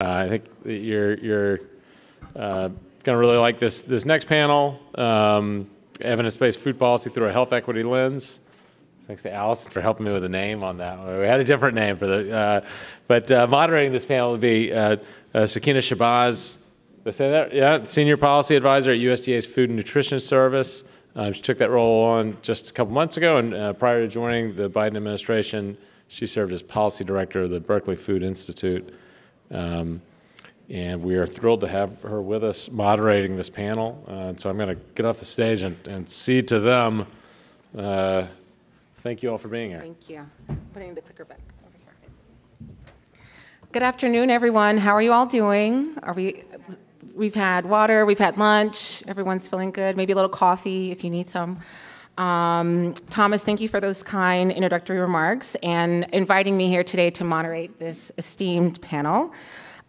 Uh, I think you're you're uh, going to really like this this next panel, um, evidence-based food policy through a health equity lens. Thanks to Allison for helping me with the name on that one. We had a different name for the, uh, but uh, moderating this panel would be uh, uh, Sakeenah Shabazz. Did I say that? Yeah, Senior Policy Advisor at USDA's Food and Nutrition Service. Uh, she took that role on just a couple months ago, and prior to joining the Biden administration, she served as Policy Director of the Berkeley Food Institute. Um, and we are thrilled to have her with us moderating this panel. Uh, so I'm going to get off the stage and, and cede to them. Uh, thank you all for being here. Thank you. Putting the clicker back over here. Good afternoon, everyone. How are you all doing? Are we? We've had water. We've had lunch. Everyone's feeling good. Maybe a little coffee if you need some. Um, Thomas, thank you for those kind introductory remarks and inviting me here today to moderate this esteemed panel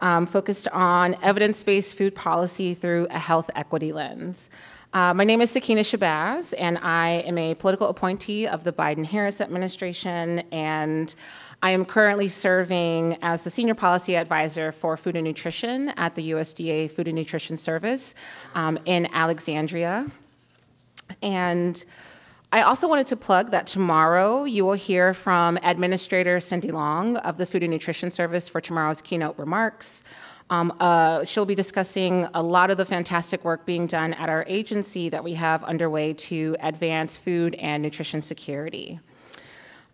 um, focused on evidence based food policy through a health equity lens. Uh, my name is Sakeenah Shabazz, and I am a political appointee of the Biden Harris administration. And I am currently serving as the senior policy advisor for food and nutrition at the USDA Food and Nutrition Service um, in Alexandria. And I also wanted to plug that tomorrow you will hear from Administrator Cindy Long of the Food and Nutrition Service for tomorrow's keynote remarks. Um, uh, she'll be discussing a lot of the fantastic work being done at our agency that we have underway to advance food and nutrition security.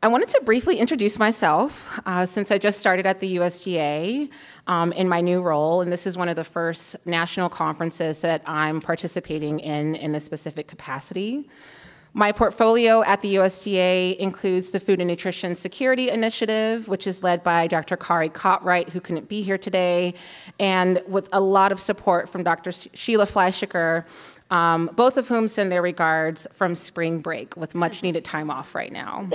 I wanted to briefly introduce myself uh, since I just started at the USDA um, in my new role, and this is one of the first national conferences that I'm participating in in a specific capacity. My portfolio at the USDA includes the Food and Nutrition Security Initiative, which is led by Dr. Kari Cotright, who couldn't be here today, and with a lot of support from Dr. Sheila Fleischhacker, um, both of whom send their regards from spring break with much needed time off right now.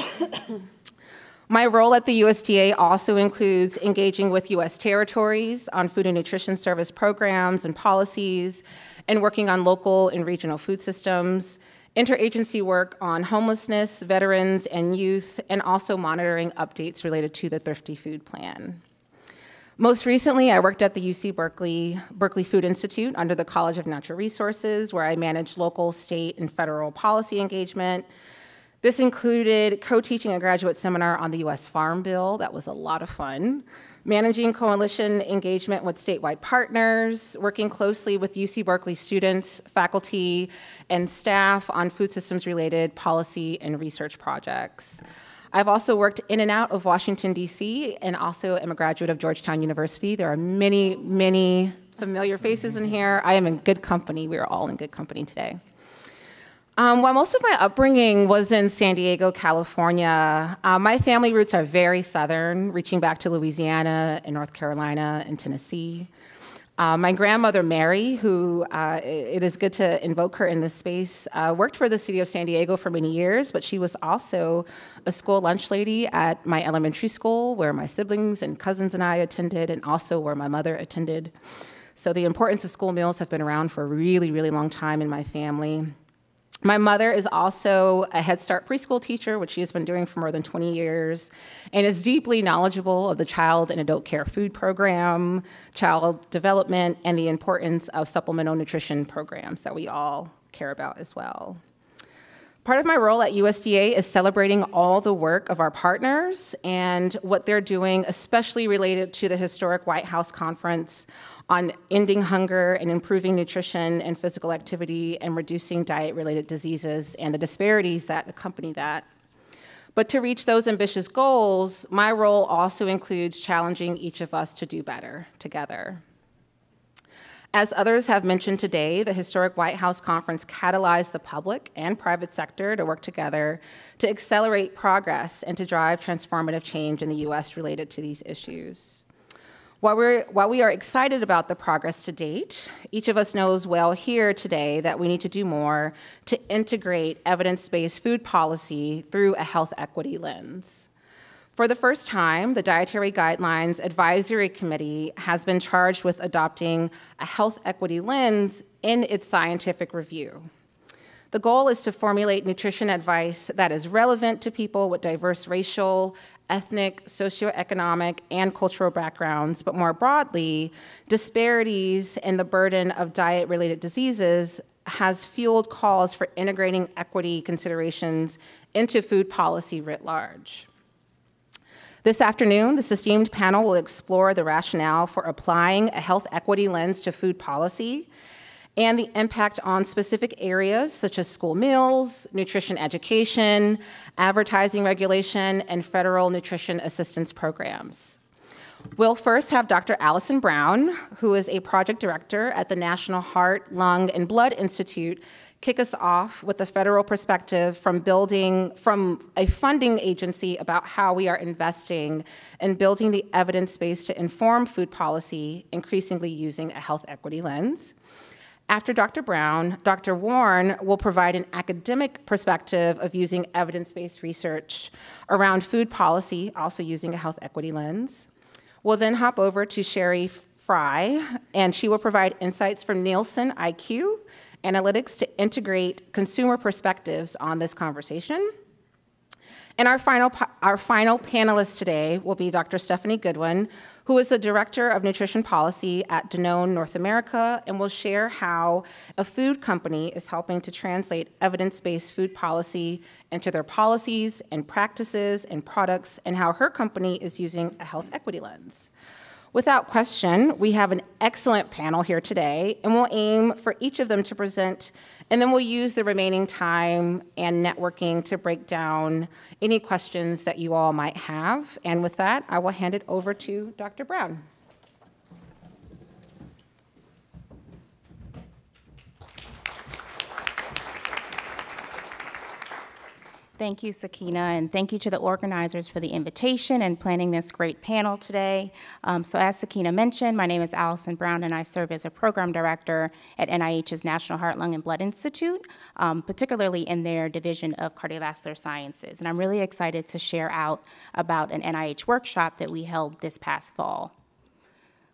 My role at the USDA also includes engaging with U.S. territories on food and nutrition service programs and policies, and working on local and regional food systems, interagency work on homelessness, veterans, and youth, and also monitoring updates related to the Thrifty Food Plan. Most recently, I worked at the UC Berkeley, Berkeley Food Institute under the College of Natural Resources, where I managed local, state, and federal policy engagement. This included co teaching a graduate seminar on the US Farm Bill, that was a lot of fun managing coalition engagement with statewide partners, working closely with UC Berkeley students, faculty, and staff on food systems related policy and research projects. I've also worked in and out of Washington, D.C., and also am a graduate of Georgetown University. There are many, many familiar faces in here. I am in good company. We are all in good company today. Um, while most of my upbringing was in San Diego, California, uh, my family roots are very southern, reaching back to Louisiana and North Carolina and Tennessee. Uh, my grandmother, Mary, who uh, it is good to invoke her in this space, uh, worked for the city of San Diego for many years, but she was also a school lunch lady at my elementary school where my siblings and cousins and I attended, and also where my mother attended. So the importance of school meals have been around for a really, really long time in my family. My mother is also a Head Start preschool teacher, which she has been doing for more than 20 years, and is deeply knowledgeable of the child and adult care food program, child development, and the importance of supplemental nutrition programs that we all care about as well. Part of my role at USDA is celebrating all the work of our partners and what they're doing, especially related to the historic White House Conference on ending hunger and improving nutrition and physical activity and reducing diet related diseases and the disparities that accompany that. But to reach those ambitious goals, my role also includes challenging each of us to do better together. As others have mentioned today, the historic White House conference catalyzed the public and private sector to work together to accelerate progress and to drive transformative change in the US related to these issues. While, we're, while we are excited about the progress to date, each of us knows well here today that we need to do more to integrate evidence based food policy through a health equity lens. For the first time, the Dietary Guidelines Advisory Committee has been charged with adopting a health equity lens in its scientific review. The goal is to formulate nutrition advice that is relevant to people with diverse racial, ethnic, socioeconomic, and cultural backgrounds, but more broadly, disparities in the burden of diet related diseases has fueled calls for integrating equity considerations into food policy writ large. This afternoon, this esteemed panel will explore the rationale for applying a health equity lens to food policy and the impact on specific areas such as school meals, nutrition education, advertising regulation, and federal nutrition assistance programs. We'll first have Dr. Alison Brown, who is a project director at the National Heart, Lung, and Blood Institute kick us off with a federal perspective from building from a funding agency about how we are investing in building the evidence base to inform food policy, increasingly using a health equity lens. After Dr. Brown, Dr. Warne will provide an academic perspective of using evidence based research around food policy, also using a health equity lens. We'll then hop over to Sherry Frey, and she will provide insights from Nielsen IQ analytics to integrate consumer perspectives on this conversation. And our final, our final panelist today will be Dr. Stephanie Goodwin, who is the Director of Nutrition Policy at Danone North America, and will share how a food company is helping to translate evidence based food policy into their policies and practices and products, and how her company is using a health equity lens. Without question, we have an excellent panel here today, and we'll aim for each of them to present, and then we'll use the remaining time and networking to break down any questions that you all might have. And with that, I will hand it over to Dr. Brown. Thank you, Sakeenah, and thank you to the organizers for the invitation and planning this great panel today. Um, so as Sakeenah mentioned, my name is Alison Brown, and I serve as a program director at NIH's National Heart, Lung, and Blood Institute, um, particularly in their division of cardiovascular sciences. And I'm really excited to share out about an NIH workshop that we held this past fall.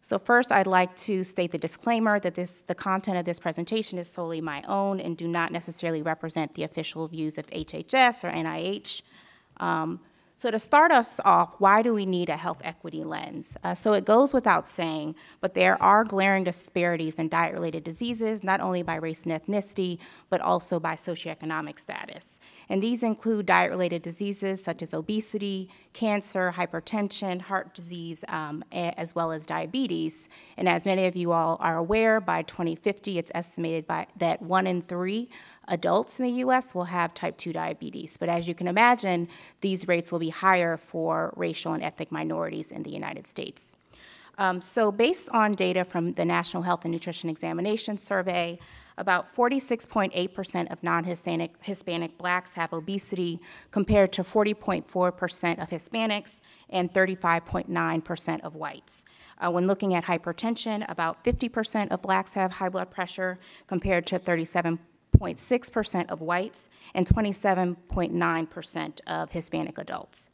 So first, I'd like to state the disclaimer that this, the content of this presentation is solely my own and do not necessarily represent the official views of HHS or NIH. Um, so to start us off, why do we need a health equity lens? Uh, so it goes without saying, but there are glaring disparities in diet-related diseases, not only by race and ethnicity, but also by socioeconomic status. And these include diet-related diseases such as obesity, cancer, hypertension, heart disease, um, as well as diabetes. And as many of you all are aware, by 2050, it's estimated by, that one in three adults in the US will have type 2 diabetes. But as you can imagine, these rates will be higher for racial and ethnic minorities in the United States. Um, so based on data from the National Health and Nutrition Examination Survey, about 46.8% of non-Hispanic Hispanic blacks have obesity compared to 40.4% of Hispanics and 35.9% of whites. Uh, when looking at hypertension, about 50% of blacks have high blood pressure compared to 37 0.6% of whites and 27.9% of Hispanic adults.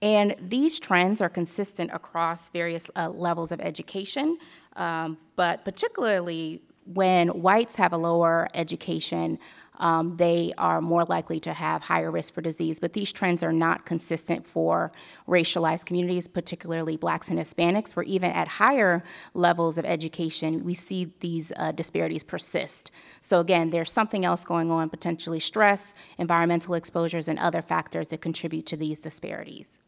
And these trends are consistent across various uh, levels of education, um, but particularly when whites have a lower education, um, they are more likely to have higher risk for disease. But these trends are not consistent for racialized communities, particularly blacks and Hispanics, where even at higher levels of education, we see these uh, disparities persist. So again, there's something else going on, potentially stress, environmental exposures, and other factors that contribute to these disparities.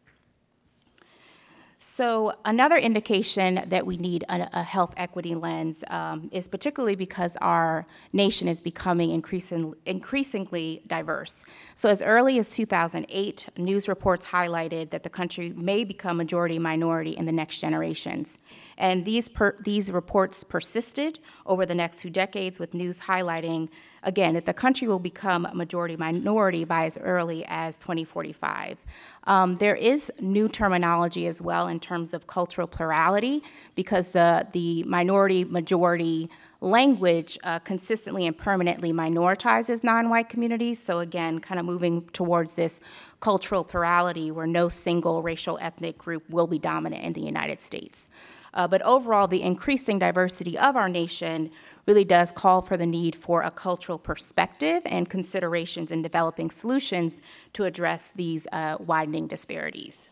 So another indication that we need a, a health equity lens um, is particularly because our nation is becoming increasing, increasingly diverse. So as early as 2008, news reports highlighted that the country may become majority minority in the next generations. And these, per, these reports persisted over the next two decades with news highlighting again, that the country will become a majority minority by as early as 2045. Um, there is new terminology as well in terms of cultural plurality because the, the minority majority language uh, consistently and permanently minoritizes non-white communities. So again, kind of moving towards this cultural plurality where no single racial ethnic group will be dominant in the United States. Uh, but overall, the increasing diversity of our nation really does call for the need for a cultural perspective and considerations in developing solutions to address these uh, widening disparities.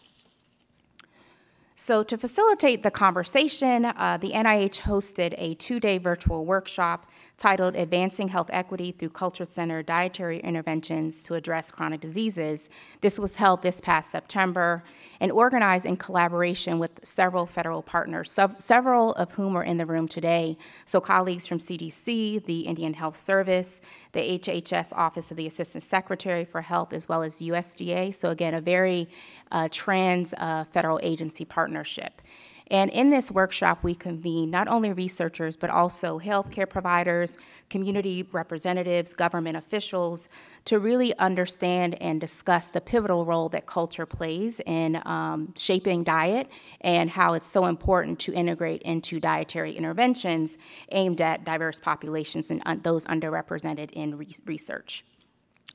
So, to facilitate the conversation, uh, the NIH hosted a two day virtual workshop titled Advancing Health Equity Through Culture Centered Dietary Interventions to Address Chronic Diseases. This was held this past September and organized in collaboration with several federal partners, several of whom are in the room today. So, colleagues from CDC, the Indian Health Service, the HHS Office of the Assistant Secretary for Health, as well as USDA. So, again, a very uh, trans uh, federal agency partnership. And in this workshop, we convened not only researchers, but also healthcare providers, community representatives, government officials, to really understand and discuss the pivotal role that culture plays in um, shaping diet and how it's so important to integrate into dietary interventions aimed at diverse populations and un those underrepresented in re research.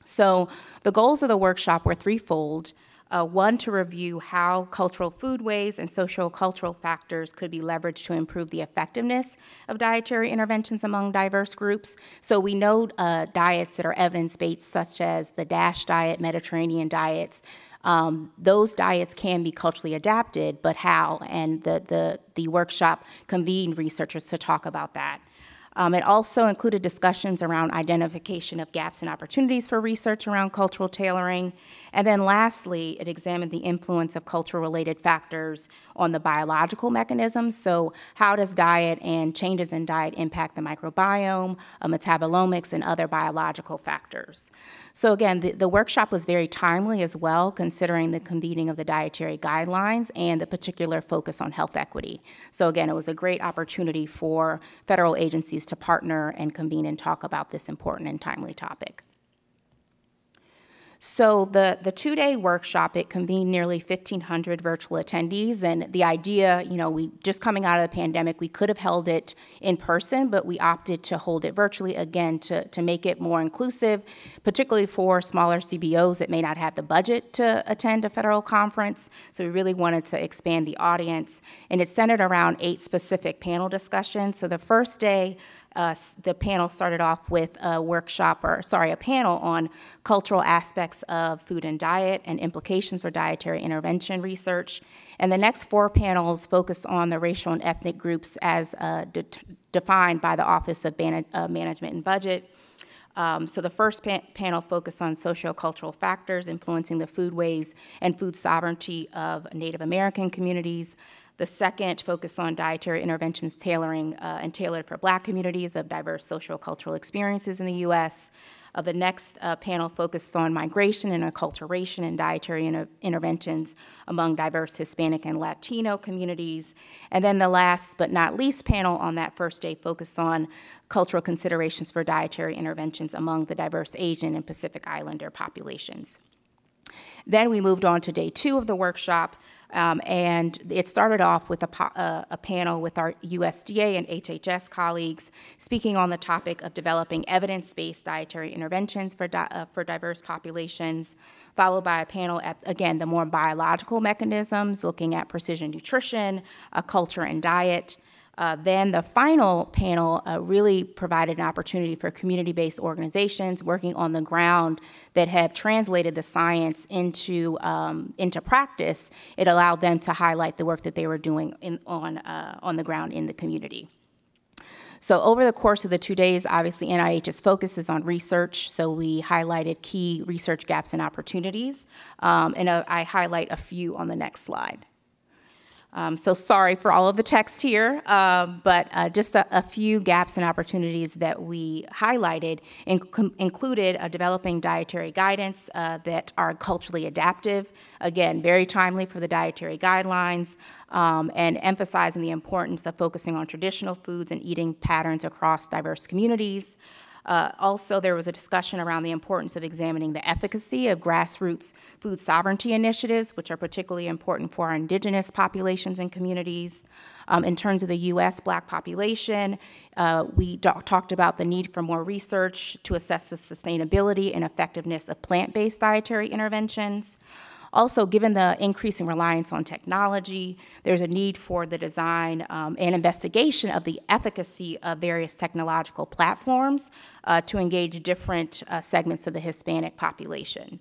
So the goals of the workshop were threefold. Uh, one, to review how cultural foodways and social cultural factors could be leveraged to improve the effectiveness of dietary interventions among diverse groups. So we know uh, diets that are evidence-based, such as the DASH diet, Mediterranean diets, um, those diets can be culturally adapted, but how? And the, the, the workshop convened researchers to talk about that. Um, it also included discussions around identification of gaps and opportunities for research around cultural tailoring. And then lastly, it examined the influence of cultural related factors on the biological mechanisms. So, how does diet and changes in diet impact the microbiome, uh, metabolomics, and other biological factors? So, again, the, the workshop was very timely as well, considering the convening of the dietary guidelines and the particular focus on health equity. So, again, it was a great opportunity for federal agencies to partner and convene and talk about this important and timely topic. So the, the two-day workshop, it convened nearly 1,500 virtual attendees, and the idea, you know, we just coming out of the pandemic, we could have held it in person, but we opted to hold it virtually again to, to make it more inclusive, particularly for smaller CBOs that may not have the budget to attend a federal conference. So we really wanted to expand the audience, and it's centered around eight specific panel discussions. So the first day, uh, the panel started off with a workshop, or sorry, a panel on cultural aspects of food and diet and implications for dietary intervention research. And the next four panels focus on the racial and ethnic groups as uh, de defined by the Office of Ban uh, Management and Budget. Um, so the first pa panel focused on socio-cultural factors influencing the foodways and food sovereignty of Native American communities. The second focused on dietary interventions tailoring uh, and tailored for black communities of diverse social cultural experiences in the U.S. Uh, the next uh, panel focused on migration and acculturation and dietary inter interventions among diverse Hispanic and Latino communities. And then the last but not least panel on that first day focused on cultural considerations for dietary interventions among the diverse Asian and Pacific Islander populations. Then we moved on to day two of the workshop, um, and it started off with a, a, panel with our USDA and HHS colleagues speaking on the topic of developing evidence-based dietary interventions for, di uh, for diverse populations, followed by a panel at, again, the more biological mechanisms, looking at precision nutrition, uh, culture and diet, uh, then the final panel uh, really provided an opportunity for community-based organizations working on the ground that have translated the science into um, into practice. It allowed them to highlight the work that they were doing in, on uh, on the ground in the community. So over the course of the two days, obviously NIH's focus is on research, so we highlighted key research gaps and opportunities, um, and uh, I highlight a few on the next slide. Um, so sorry for all of the text here, uh, but uh, just a, a, few gaps and opportunities that we highlighted inc included developing dietary guidance uh, that are culturally adaptive, again, very timely for the dietary guidelines, um, and emphasizing the importance of focusing on traditional foods and eating patterns across diverse communities. Uh, also, there was a discussion around the importance of examining the efficacy of grassroots food sovereignty initiatives, which are particularly important for our indigenous populations and communities. Um, in terms of the U.S. black population, uh, we talked about the need for more research to assess the sustainability and effectiveness of plant-based dietary interventions. Also, given the increasing reliance on technology, there's a need for the design um, and investigation of the efficacy of various technological platforms uh, to engage different uh, segments of the Hispanic population.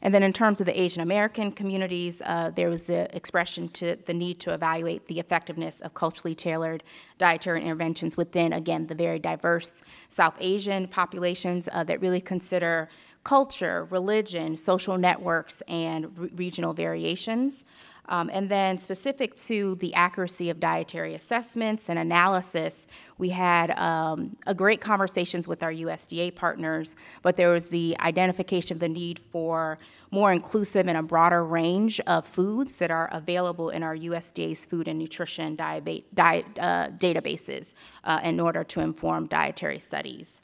And then in terms of the Asian American communities, uh, there was the expression to the need to evaluate the effectiveness of culturally tailored dietary interventions within, again, the very diverse South Asian populations uh, that really consider culture, religion, social networks, and re regional variations. Um, and then specific to the accuracy of dietary assessments and analysis, we had um, a great conversations with our USDA partners, but there was the identification of the need for more inclusive and a broader range of foods that are available in our USDA's food and nutrition diet, uh, databases uh, in order to inform dietary studies.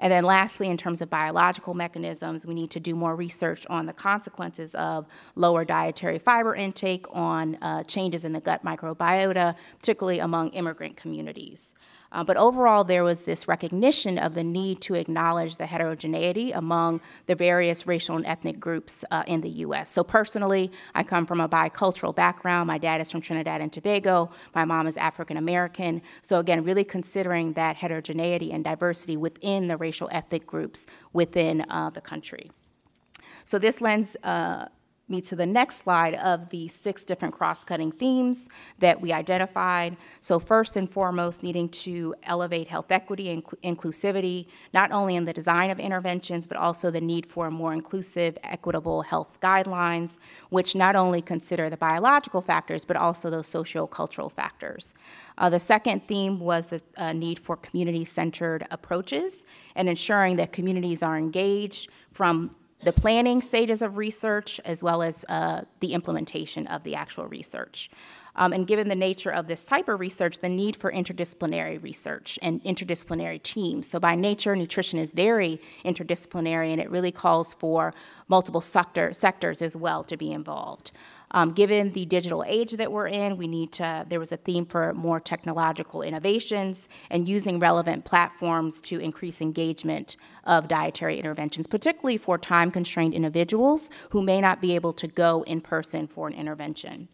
And then lastly, in terms of biological mechanisms, we need to do more research on the consequences of lower dietary fiber intake on uh, changes in the gut microbiota, particularly among immigrant communities. Uh, but overall, there was this recognition of the need to acknowledge the heterogeneity among the various racial and ethnic groups uh, in the U.S. So personally, I come from a bicultural background. My dad is from Trinidad and Tobago. My mom is African American. So again, really considering that heterogeneity and diversity within the racial ethnic groups within uh, the country. So this lends uh, me to the next slide of the six different cross-cutting themes that we identified. So first and foremost, needing to elevate health equity and inclusivity, not only in the design of interventions, but also the need for more inclusive, equitable health guidelines, which not only consider the biological factors, but also those socio-cultural factors. Uh, the second theme was the uh, need for community-centered approaches and ensuring that communities are engaged from the planning stages of research as well as uh, the implementation of the actual research. Um, and given the nature of this type of research, the need for interdisciplinary research and interdisciplinary teams. So by nature, nutrition is very interdisciplinary and it really calls for multiple sector, sectors as well to be involved. Um, given the digital age that we're in, we need to, there was a theme for more technological innovations and using relevant platforms to increase engagement of dietary interventions, particularly for time constrained individuals who may not be able to go in person for an intervention.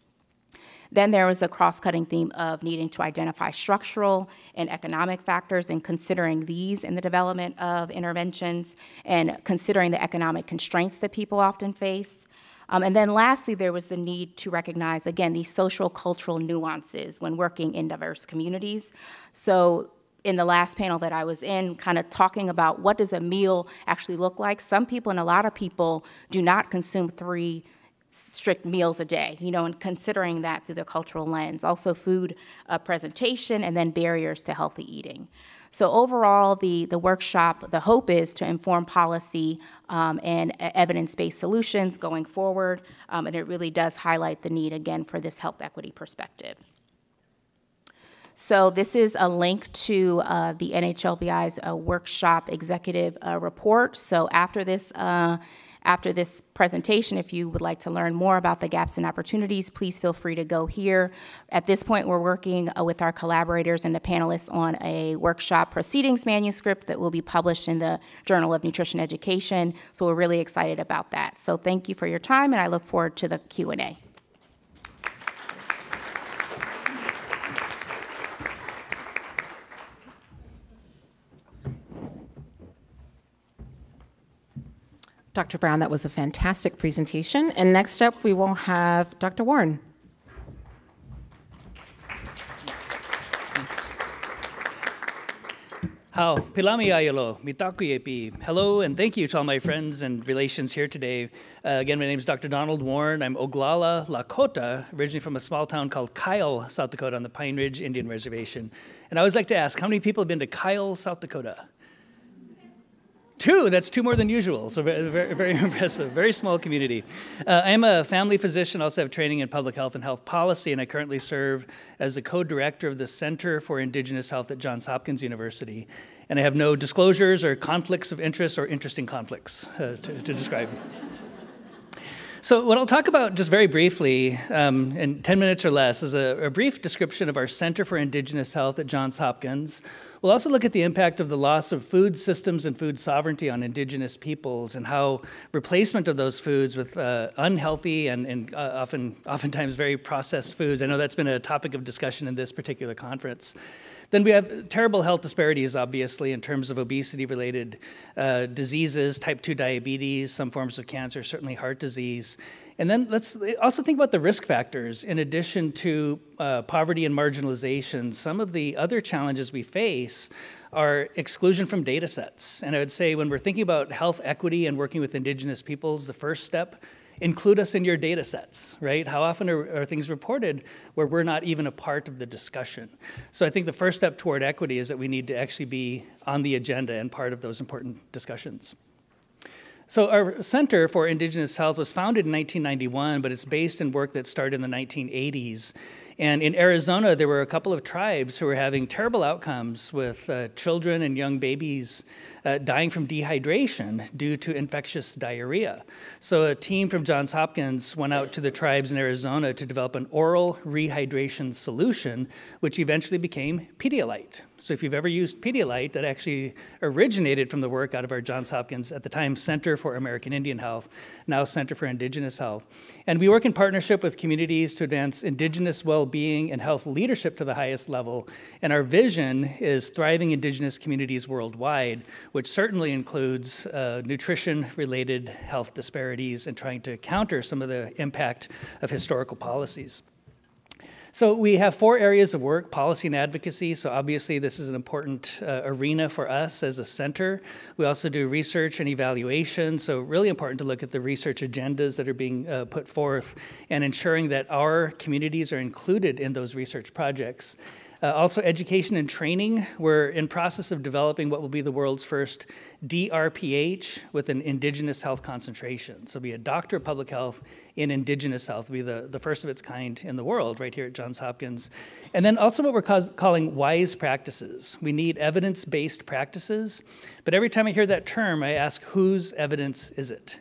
Then there was a cross cutting theme of needing to identify structural and economic factors and considering these in the development of interventions and considering the economic constraints that people often face. Um, and then lastly, there was the need to recognize, again, these social cultural nuances when working in diverse communities. So in the last panel that I was in, kind of talking about what does a meal actually look like. Some people and a lot of people do not consume three strict meals a day, you know, and considering that through the cultural lens. Also food uh, presentation and then barriers to healthy eating. So overall, the, the workshop, the hope is to inform policy um, and evidence-based solutions going forward, um, and it really does highlight the need, again, for this health equity perspective. So this is a link to uh, the NHLBI's uh, workshop executive uh, report. So after this uh, after this presentation, if you would like to learn more about the gaps and opportunities, please feel free to go here. At this point, we're working uh, with our collaborators and the panelists on a workshop proceedings manuscript that will be published in the Journal of Nutrition Education. So we're really excited about that. So thank you for your time, and I look forward to the Q&A. Dr. Brown, that was a fantastic presentation. And next up, we will have Dr. Warne. How pilami ayalo, mitaku Hello and thank you to all my friends and relations here today. Uh, again, my name is Dr. Donald Warne. I'm Oglala Lakota, originally from a small town called Kyle, South Dakota, on the Pine Ridge Indian Reservation. And I always like to ask, how many people have been to Kyle, South Dakota? Two, that's two more than usual. So very, very, very impressive. Very small community. Uh, I am a family physician, also have training in public health and health policy, and I currently serve as the co-director of the Center for Indigenous Health at Johns Hopkins University. And I have no disclosures or conflicts of interest or interesting conflicts uh, to, to describe. So, what I'll talk about just very briefly, um, in 10 minutes or less, is a, a, brief description of our Center for Indigenous Health at Johns Hopkins. We'll also look at the impact of the loss of food systems and food sovereignty on Indigenous peoples and how replacement of those foods with uh, unhealthy and, and uh, often, oftentimes very processed foods. I know that's been a topic of discussion in this particular conference. Then we have terrible health disparities, obviously, in terms of obesity related uh, diseases, type 2 diabetes, some forms of cancer, certainly heart disease. And then let's also think about the risk factors. In addition to uh, poverty and marginalization, some of the other challenges we face are exclusion from data sets. And I would say when we're thinking about health equity and working with Indigenous peoples, the first step include us in your data sets, right? How often are, are, things reported where we're not even a part of the discussion? So I think the first step toward equity is that we need to actually be on the agenda and part of those important discussions. So our Center for Indigenous Health was founded in 1991, but it's based in work that started in the 1980s. And in Arizona, there were a couple of tribes who were having terrible outcomes with uh, children and young babies uh, dying from dehydration due to infectious diarrhea. So a team from Johns Hopkins went out to the tribes in Arizona to develop an oral rehydration solution, which eventually became Pedialyte. So if you've ever used Pedialyte, that actually originated from the work out of our Johns Hopkins, at the time Center for American Indian Health, now Center for Indigenous Health. And we work in partnership with communities to advance Indigenous well-being and health leadership to the highest level. And our vision is thriving Indigenous communities worldwide, which certainly includes uh, nutrition-related health disparities and trying to counter some of the impact of historical policies. So we have four areas of work, policy and advocacy. So obviously this is an important uh, arena for us as a center. We also do research and evaluation. So really important to look at the research agendas that are being uh, put forth and ensuring that our communities are included in those research projects. Uh, also, education and training. We're in process of developing what will be the world's first DRPH with an indigenous health concentration. So, be a doctor of public health in indigenous health, be the, the first of its kind in the world, right here at Johns Hopkins. And then also what we're calling wise practices. We need evidence based practices, but every time I hear that term, I ask, whose evidence is it?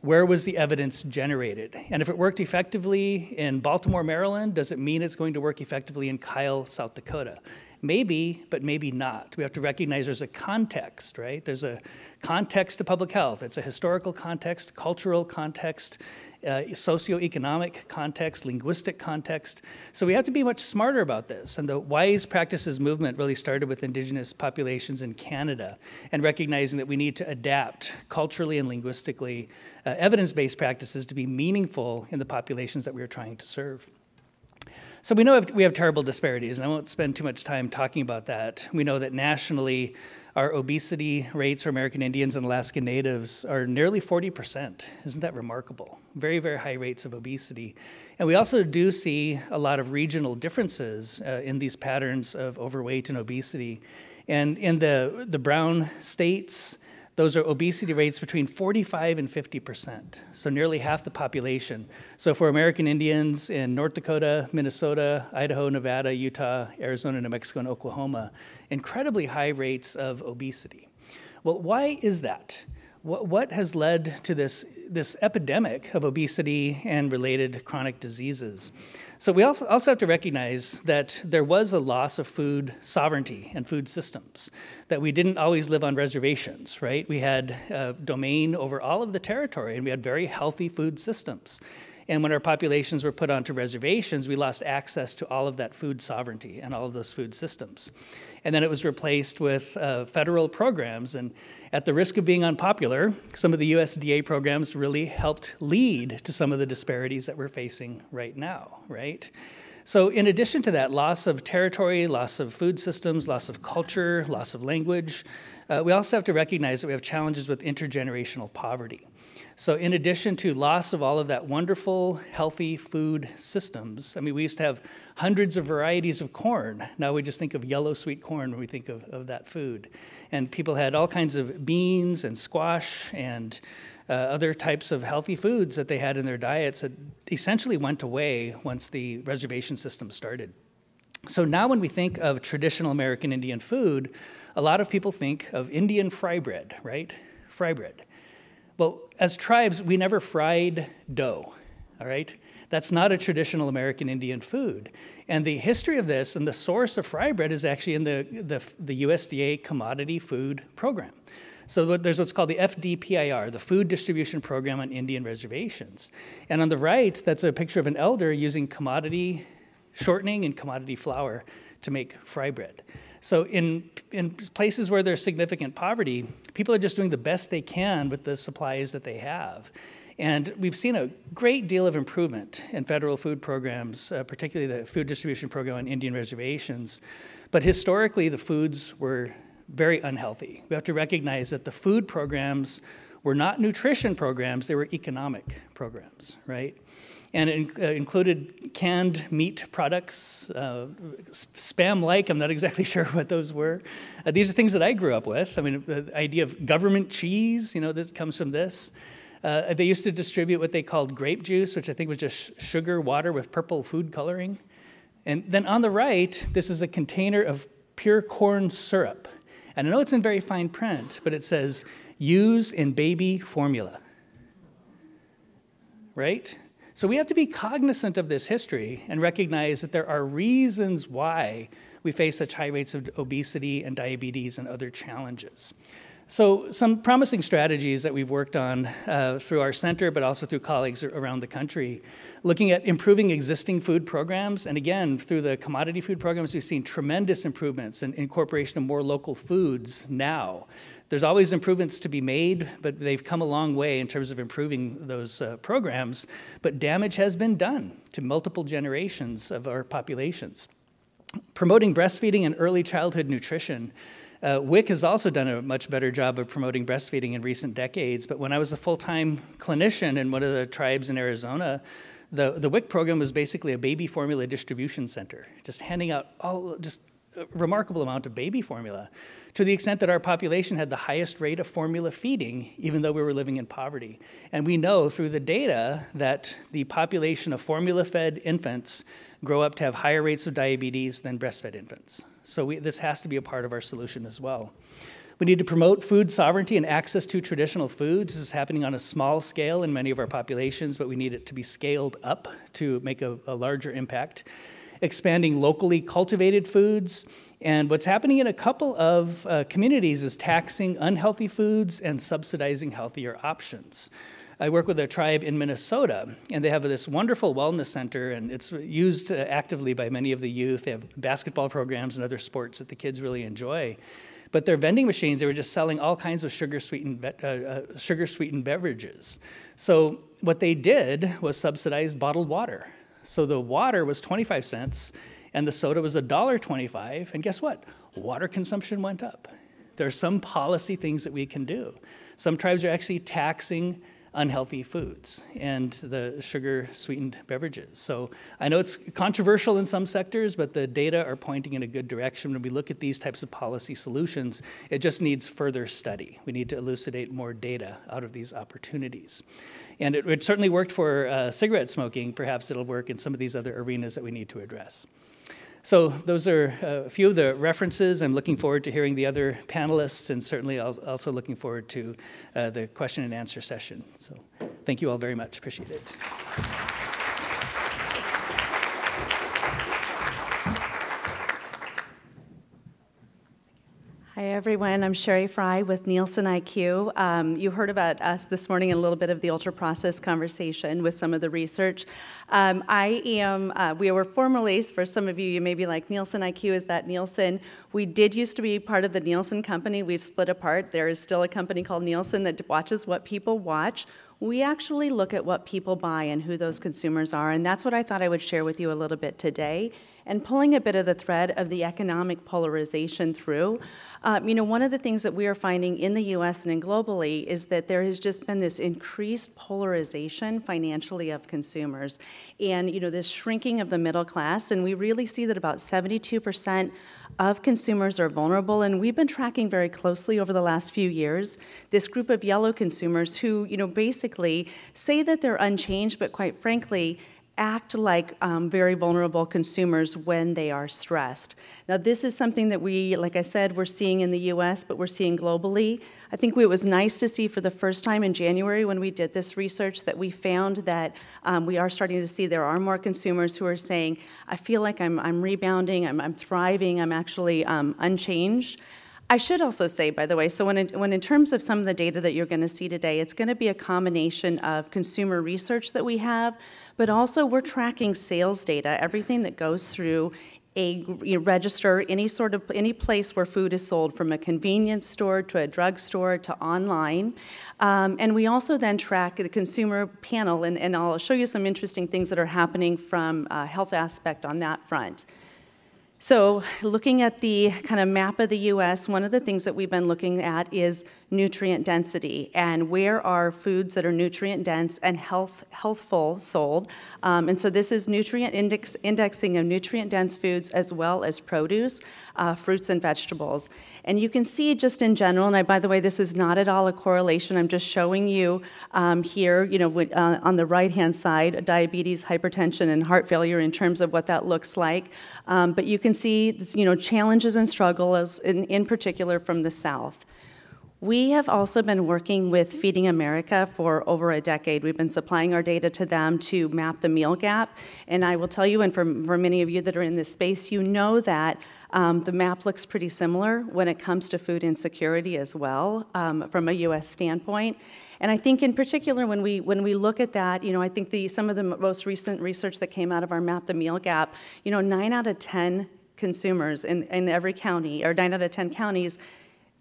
Where was the evidence generated? And if it worked effectively in Baltimore, Maryland, does it mean it's going to work effectively in Kyle, South Dakota? Maybe, but maybe not. We have to recognize there's a context, right? There's a context to public health. It's a historical context, cultural context, uh, socioeconomic context, linguistic context. So we have to be much smarter about this. And the wise practices movement really started with indigenous populations in Canada and recognizing that we need to adapt culturally and linguistically uh, evidence-based practices to be meaningful in the populations that we are trying to serve. So we know we have terrible disparities, and I won't spend too much time talking about that. We know that nationally, our obesity rates for American Indians and Alaska Natives are nearly 40%. Isn't that remarkable? Very, very high rates of obesity. And we also do see a lot of regional differences uh, in these patterns of overweight and obesity. And in the, the brown states, those are obesity rates between 45 and 50 percent, so nearly half the population. So for American Indians in North Dakota, Minnesota, Idaho, Nevada, Utah, Arizona, New Mexico, and Oklahoma, incredibly high rates of obesity. Well, why is that? What, what has led to this, this epidemic of obesity and related chronic diseases? So we also have to recognize that there was a loss of food sovereignty and food systems, that we didn't always live on reservations, right? We had domain over all of the territory and we had very healthy food systems. And when our populations were put onto reservations, we lost access to all of that food sovereignty and all of those food systems. And then it was replaced with uh, federal programs. And at the risk of being unpopular, some of the USDA programs really helped lead to some of the disparities that we're facing right now, right? So, in addition to that, loss of territory, loss of food systems, loss of culture, loss of language, uh, we also have to recognize that we have challenges with intergenerational poverty. So, in addition to loss of all of that wonderful, healthy food systems, I mean, we used to have hundreds of varieties of corn. Now we just think of yellow sweet corn when we think of, of that food. And people had all kinds of beans and squash and uh, other types of healthy foods that they had in their diets that essentially went away once the reservation system started. So now when we think of traditional American Indian food, a lot of people think of Indian fry bread, right? Fry bread. Well, as tribes, we never fried dough, all right? That's not a traditional American Indian food. And the history of this and the source of fry bread is actually in the, the, the USDA Commodity Food Program. So there's what's called the FDPIR, the Food Distribution Program on Indian Reservations. And on the right, that's a picture of an elder using commodity shortening and commodity flour to make fry bread. So in, in places where there's significant poverty, people are just doing the best they can with the supplies that they have. And we've seen a great deal of improvement in federal food programs, uh, particularly the food distribution program on Indian reservations. But historically, the foods were very unhealthy. We have to recognize that the food programs were not nutrition programs, they were economic programs, right? And it uh, included canned meat products, uh, spam like, I'm not exactly sure what those were. Uh, these are things that I grew up with. I mean, the idea of government cheese, you know, this comes from this. Uh, they used to distribute what they called grape juice, which I think was just sugar water with purple food coloring. And then on the right, this is a container of pure corn syrup. And I know it's in very fine print, but it says, use in baby formula. Right? So we have to be cognizant of this history and recognize that there are reasons why we face such high rates of obesity and diabetes and other challenges. So, some promising strategies that we've worked on uh, through our center, but also through colleagues around the country, looking at improving existing food programs. And again, through the commodity food programs, we've seen tremendous improvements in incorporation of more local foods now. There's always improvements to be made, but they've come a long way in terms of improving those uh, programs. But damage has been done to multiple generations of our populations. Promoting breastfeeding and early childhood nutrition uh, WIC has also done a much better job of promoting breastfeeding in recent decades, but when I was a full time clinician in one of the tribes in Arizona, the, the WIC program was basically a baby formula distribution center, just handing out all just a remarkable amount of baby formula to the extent that our population had the highest rate of formula feeding, even though we were living in poverty. And we know through the data that the population of formula fed infants grow up to have higher rates of diabetes than breastfed infants. So we, this has to be a part of our solution as well. We need to promote food sovereignty and access to traditional foods. This is happening on a small scale in many of our populations, but we need it to be scaled up to make a, a larger impact. Expanding locally cultivated foods. And what's happening in a couple of uh, communities is taxing unhealthy foods and subsidizing healthier options. I work with a tribe in Minnesota, and they have this wonderful wellness center, and it's used actively by many of the youth. They have basketball programs and other sports that the kids really enjoy. But their vending machines, they were just selling all kinds of sugar sweetened, uh, uh, sugar sweetened beverages. So what they did was subsidize bottled water. So the water was 25 cents, and the soda was $1.25. And guess what? Water consumption went up. There are some policy things that we can do. Some tribes are actually taxing unhealthy foods and the sugar sweetened beverages. So I know it's controversial in some sectors, but the data are pointing in a good direction. When we look at these types of policy solutions, it just needs further study. We need to elucidate more data out of these opportunities. And it, it certainly worked for uh, cigarette smoking. Perhaps it'll work in some of these other arenas that we need to address. So those are a few of the references. I'm looking forward to hearing the other panelists, and certainly also looking forward to uh, the question and answer session. So thank you all very much. Appreciate it. Hi, everyone. I'm Sherry Frey with Nielsen IQ. Um, you heard about us this morning in a little bit of the ultra process conversation with some of the research. Um, I am, uh, we were formerly, for some of you, you may be like, Nielsen IQ, is that Nielsen? We did used to be part of the Nielsen company. We've split apart. There is still a company called Nielsen that watches what people watch we actually look at what people buy and who those consumers are, and that's what I thought I would share with you a little bit today. And pulling a bit of the thread of the economic polarization through, um, you know, one of the things that we are finding in the US and globally is that there has just been this increased polarization financially of consumers and, you know, this shrinking of the middle class. And we really see that about 72% of consumers are vulnerable. And we've been tracking very closely over the last few years this group of yellow consumers who, you know, basically say that they're unchanged, but quite frankly, act like um, very vulnerable consumers when they are stressed. Now, this is something that we, like I said, we're seeing in the US, but we're seeing globally. I think it was nice to see for the first time in January when we did this research that we found that um, we are starting to see there are more consumers who are saying, I feel like I'm, I'm rebounding, I'm, I'm thriving, I'm actually um, unchanged. I should also say, by the way, so when, when in terms of some of the data that you're going to see today, it's going to be a combination of consumer research that we have, but also we're tracking sales data, everything that goes through a register, any sort of any place where food is sold, from a convenience store to a drugstore to online. Um, and we also then track the consumer panel, and, and I'll show you some interesting things that are happening from a health aspect on that front. So, looking at the kind of map of the US, one of the things that we've been looking at is nutrient density and where are foods that are nutrient dense and health, healthful sold. Um, and so, this is nutrient index, indexing of nutrient dense foods as well as produce, uh, fruits, and vegetables. And you can see just in general, and I, by the way, this is not at all a correlation, I'm just showing you um, here, you know, uh, on the right hand side, diabetes, hypertension, and heart failure in terms of what that looks like. Um, but you can see, you know, challenges and struggles in, in particular from the South. We have also been working with Feeding America for over a decade. We've been supplying our data to them to map the meal gap. And I will tell you, and for, for many of you that are in this space, you know that um, the map looks pretty similar when it comes to food insecurity as well um, from a US standpoint. And I think in particular when we when we look at that, you know, I think the some of the most recent research that came out of our map the meal gap, you know, 9 out of 10 consumers in, in every county or 9 out of 10 counties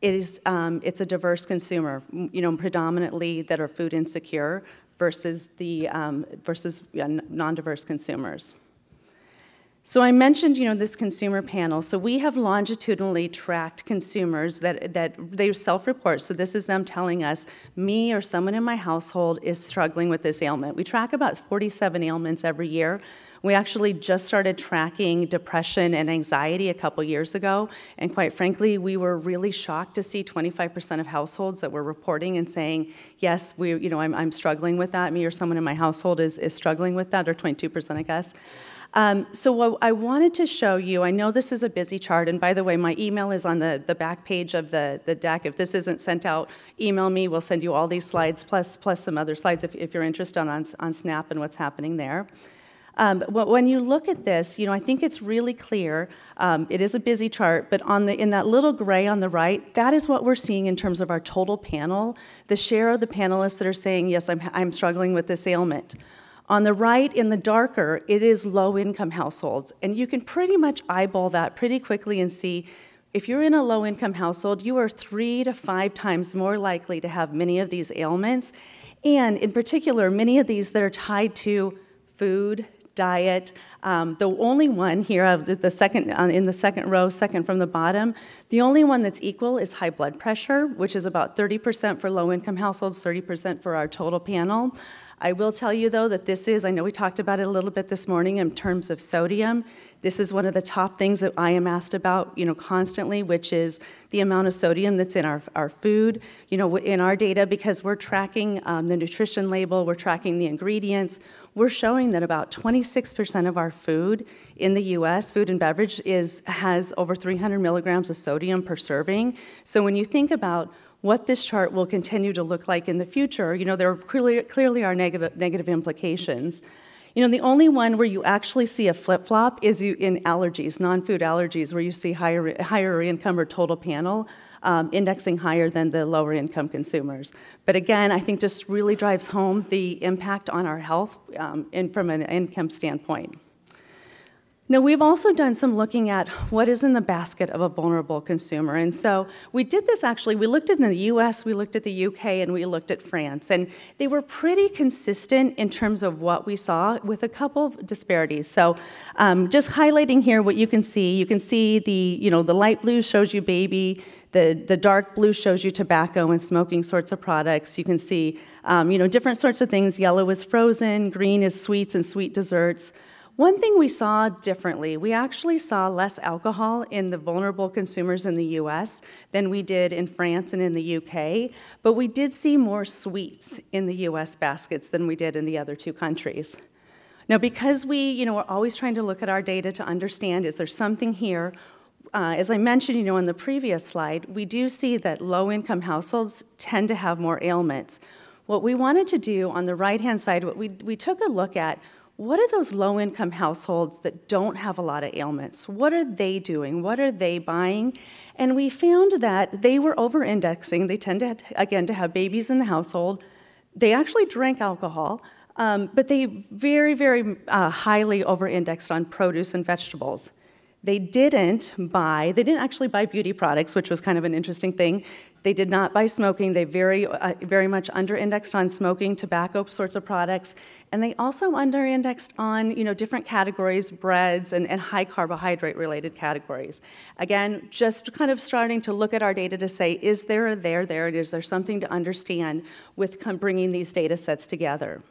it is um, it's a diverse consumer you know predominantly that are food insecure versus the um, versus yeah, non-diverse consumers so I mentioned, you know, this consumer panel. So we have longitudinally tracked consumers that, that they self-report. So this is them telling us, me or someone in my household is struggling with this ailment. We track about 47 ailments every year. We actually just started tracking depression and anxiety a couple years ago, and quite frankly, we were really shocked to see 25% of households that were reporting and saying, yes, we, you know, I'm, I'm struggling with that. Me or someone in my household is, is struggling with that, or 22%, I guess. Um, so what I wanted to show you, I know this is a busy chart, and by the way, my email is on the, the back page of the, the deck. If this isn't sent out, email me. We'll send you all these slides, plus, plus some other slides if, if you're interested on, on SNAP and what's happening there. Um, when you look at this, you know, I think it's really clear. Um, it is a busy chart, but on the in that little gray on the right, that is what we're seeing in terms of our total panel. The share of the panelists that are saying, "Yes, I'm I'm struggling with this ailment." On the right, in the darker, it is low income households. And you can pretty much eyeball that pretty quickly and see if you're in a low income household, you are three to five times more likely to have many of these ailments. And in particular, many of these that are tied to food, diet. Um, the only one here, the second uh, in the second row, second from the bottom, the only one that's equal is high blood pressure, which is about 30% for low-income households, 30% for our total panel. I will tell you, though, that this is, I know we talked about it a little bit this morning in terms of sodium. This is one of the top things that I am asked about, you know, constantly, which is the amount of sodium that's in our, our food. You know, in our data, because we're tracking um, the nutrition label, we're tracking the ingredients, we're showing that about 26% of our food in the U.S., food and beverage, is has over 300 milligrams of sodium per serving. So when you think about what this chart will continue to look like in the future, you know, there clearly, clearly are negative, negative implications. You know, the only one where you actually see a flip-flop is you, in allergies, non-food allergies, where you see higher, higher income or total panel um, indexing higher than the lower income consumers. But again, I think just really drives home the impact on our health um, in, from an income standpoint. Now, we've also done some looking at what is in the basket of a vulnerable consumer. And so we did this actually, we looked at in the US, we looked at the UK, and we looked at France. And they were pretty consistent in terms of what we saw with a couple of disparities. So um, just highlighting here what you can see, you can see the, you know, the light blue shows you baby, the, the dark blue shows you tobacco and smoking sorts of products. You can see, um, you know, different sorts of things. Yellow is frozen, green is sweets and sweet desserts. One thing we saw differently, we actually saw less alcohol in the vulnerable consumers in the US than we did in France and in the UK, but we did see more sweets in the US baskets than we did in the other two countries. Now, because we, you know, are always trying to look at our data to understand, is there something here? Uh, as I mentioned, you know, on the previous slide, we do see that low-income households tend to have more ailments. What we wanted to do on the right-hand side, what we, we took a look at what are those low income households that don't have a lot of ailments? What are they doing? What are they buying? And we found that they were over indexing. They tend to, again, to have babies in the household. They actually drank alcohol, um, but they very, very uh, highly over indexed on produce and vegetables. They didn't buy, they didn't actually buy beauty products, which was kind of an interesting thing. They did not buy smoking. They very, uh, very much under-indexed on smoking, tobacco sorts of products, and they also under-indexed on you know different categories, breads and, and high carbohydrate-related categories. Again, just kind of starting to look at our data to say, is there a there there? Is there something to understand with bringing these data sets together?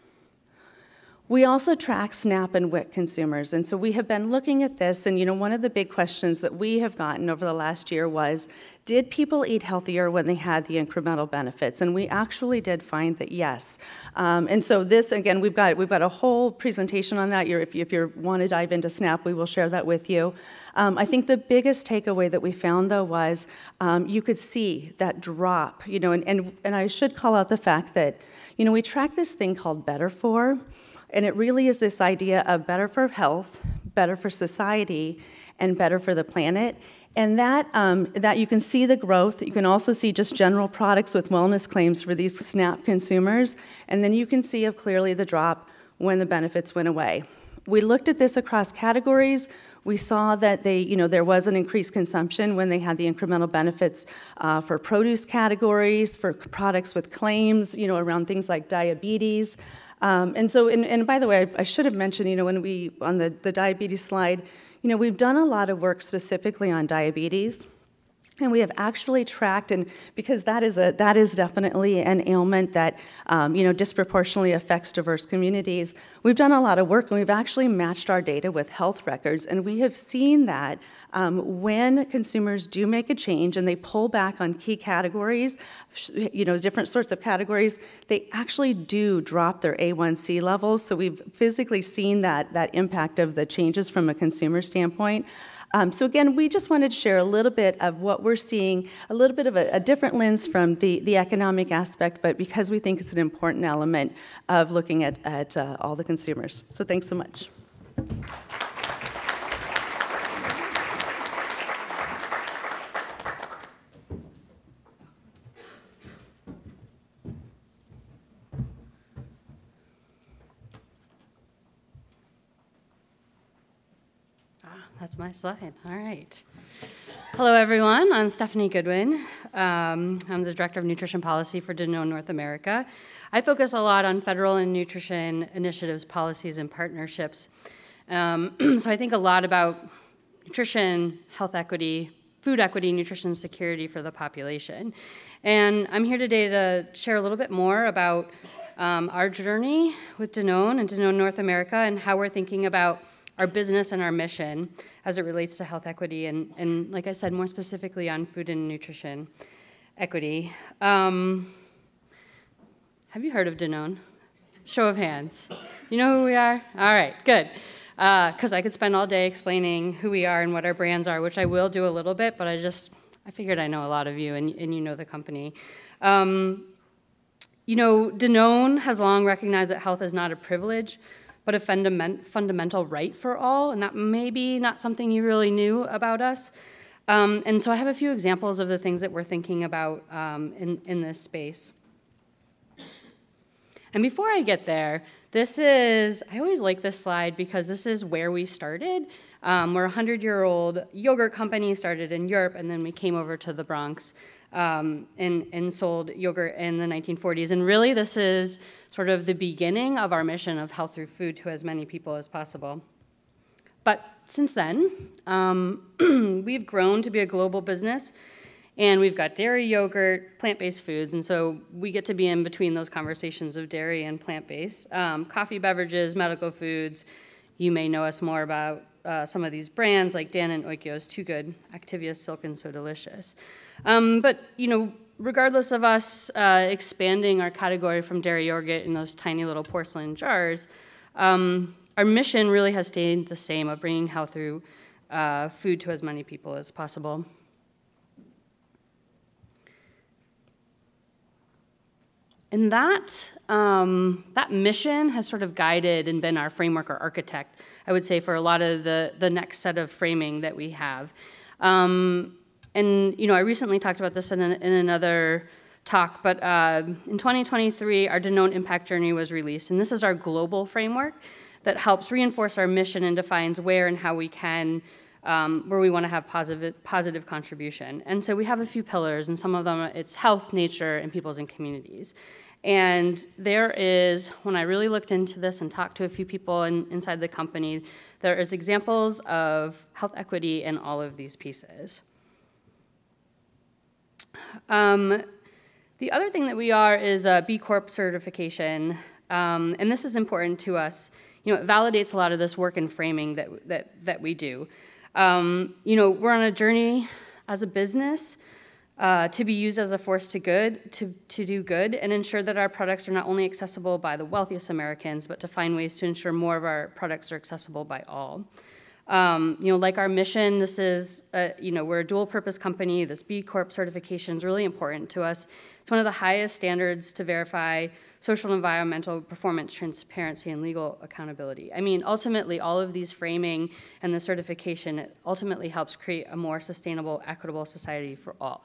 We also track SNAP and WIC consumers, and so we have been looking at this, and you know, one of the big questions that we have gotten over the last year was, did people eat healthier when they had the incremental benefits? And we actually did find that yes. Um, and so this, again, we've got, we've got a whole presentation on that. You're, if you, if you want to dive into SNAP, we will share that with you. Um, I think the biggest takeaway that we found, though, was um, you could see that drop, you know, and, and, and I should call out the fact that, you know, we track this thing called Better For, and it really is this idea of better for health, better for society, and better for the planet. And that, um, that you can see the growth. You can also see just general products with wellness claims for these SNAP consumers. And then you can see of clearly the drop when the benefits went away. We looked at this across categories. We saw that they, you know, there was an increased consumption when they had the incremental benefits uh, for produce categories, for products with claims, you know, around things like diabetes. Um, and so, and, and, by the way, I, I, should have mentioned, you know, when we, on the, the diabetes slide, you know, we've done a lot of work specifically on diabetes. And we have actually tracked, and because that is a that is definitely an ailment that um, you know disproportionately affects diverse communities. We've done a lot of work, and we've actually matched our data with health records, and we have seen that um, when consumers do make a change and they pull back on key categories, you know, different sorts of categories, they actually do drop their A1C levels. So we've physically seen that that impact of the changes from a consumer standpoint. Um, so again, we just wanted to share a little bit of what we're seeing, a little bit of a, a, different lens from the, the economic aspect, but because we think it's an important element of looking at, at uh, all the consumers. So thanks so much. That's my slide. All right. Hello, everyone. I'm Stephanie Goodwin. Um, I'm the Director of Nutrition Policy for Danone North America. I focus a lot on federal and nutrition initiatives, policies, and partnerships. Um, so I think a lot about nutrition, health equity, food equity, nutrition security for the population. And I'm here today to share a little bit more about um, our journey with Danone and Danone North America and how we're thinking about our business and our mission as it relates to health equity, and, and like I said, more specifically on food and nutrition equity. Um, have you heard of Danone? Show of hands. You know who we are? All right, good. Because uh, I could spend all day explaining who we are and what our brands are, which I will do a little bit, but I just, I figured I know a lot of you and, and you know the company. Um, you know, Danone has long recognized that health is not a privilege, but a fundament, fundamental right for all, and that may be not something you really knew about us. Um, and so I have a few examples of the things that we're thinking about um, in, in this space. And before I get there, this is, I always like this slide because this is where we started. Um, we're a 100 year old yogurt company, started in Europe, and then we came over to the Bronx um, and, and sold yogurt in the 1940s. And really, this is sort of the beginning of our mission of health through food to as many people as possible. But since then, um, we've grown to be a global business, and we've got dairy, yogurt, plant based foods, and so we get to be in between those conversations of dairy and plant based. Um, coffee, beverages, medical foods. You may know us more about uh, some of these brands like Dannon Oikos, Too Good, Activia Silk, and So Delicious. Um, but, you know, regardless of us uh, expanding our category from dairy yogurt in those tiny little porcelain jars, um, our mission really has stayed the same of bringing health through uh, food to as many people as possible. And that, um, that mission has sort of guided and been our framework or architect, I would say, for a lot of the, the next set of framing that we have. Um, and, you know, I recently talked about this in, an, in another talk, but uh, in 2023, our Danone Impact Journey was released, and this is our global framework that helps reinforce our mission and defines where and how we can, um, where we want to have positive, positive contribution. And so we have a few pillars, and some of them it's health, nature, and peoples and communities. And there is, when I really looked into this and talked to a few people in, inside the company, there is examples of health equity in all of these pieces. Um, the other thing that we are is a B Corp certification, um, and this is important to us. You know, it validates a lot of this work and framing that, that, that we do. Um, you know, we're on a journey as a business uh, to be used as a force to good, to, to do good, and ensure that our products are not only accessible by the wealthiest Americans, but to find ways to ensure more of our products are accessible by all. Um, you know, like our mission, this is, a, you know, we're a dual purpose company. This B Corp certification is really important to us. It's one of the highest standards to verify social and environmental performance, transparency, and legal accountability. I mean, ultimately, all of these framing and the certification ultimately helps create a more sustainable, equitable society for all.